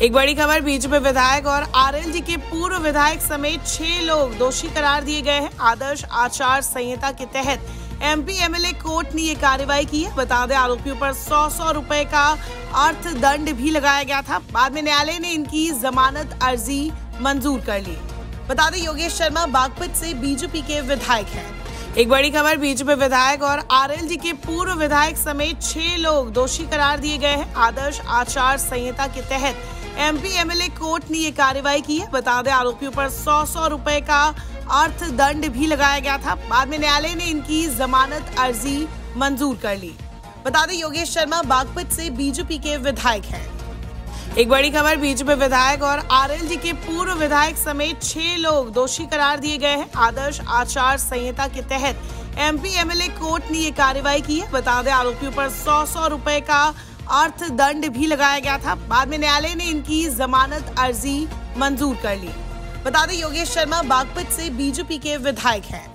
एक बड़ी खबर बीजेपी विधायक और आरएलडी के पूर्व विधायक समेत छह लोग दोषी करार दिए गए हैं। आदर्श आचार संहिता के तहत एमपी, एमएलए कोर्ट ने ये कार्रवाई की है। बता दें, आरोपियों पर सौ सौ रुपए का अर्थ दंड भी लगाया गया था। बाद में न्यायालय ने इनकी जमानत अर्जी मंजूर कर ली। बता दें, योगेश शर्मा बागपत से बीजेपी के विधायक हैं। एक बड़ी खबर, बीजेपी विधायक और आरएलडी के पूर्व विधायक समेत छह लोग दोषी करार दिए गए हैं। आदर्श आचार संहिता के तहत एमपी, एमएलए कोर्ट ने ये कार्रवाई की है। बता दें, आरोपियों पर सौ सौ रुपए का अर्थ दंड भी लगाया गया था। बाद में न्यायालय ने इनकी जमानत अर्जी मंजूर कर ली। बता दें, योगेश शर्मा बागपत से बीजेपी के विधायक हैं। एक बड़ी खबर बीजेपी विधायक और आरएलडी के पूर्व विधायक समेत छह लोग दोषी करार दिए गए हैं। आदर्श आचार संहिता के तहत एमपी, एमएलए कोर्ट ने ये कार्रवाई की है। बता दें, आरोपियों पर सौ सौ रुपए का अर्थ दंड भी लगाया गया था। बाद में न्यायालय ने इनकी जमानत अर्जी मंजूर कर ली। बता दें, योगेश शर्मा बागपत से बीजेपी के विधायक हैं।